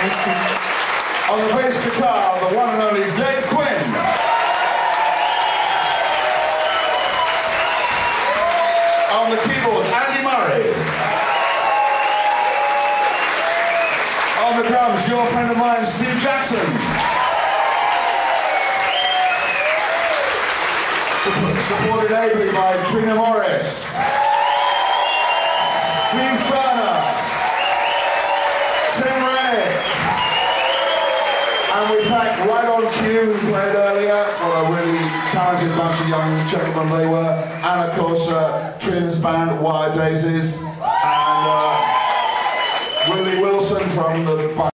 On the bass guitar, the one and only Dave Quinn. On the keyboards, Andy Murray. On the drums, your friend of mine, Steve Jackson. Supported ably by Trina Morris. Steve Turner. Tim Rennick. And we thank Right On Cue, who played earlier. What a really talented bunch of young gentlemen they were. And of course, uh, Trina's band, Wire Daisies. And uh, Willie Wilson from the